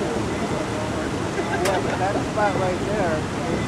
yeah, but that spot right there.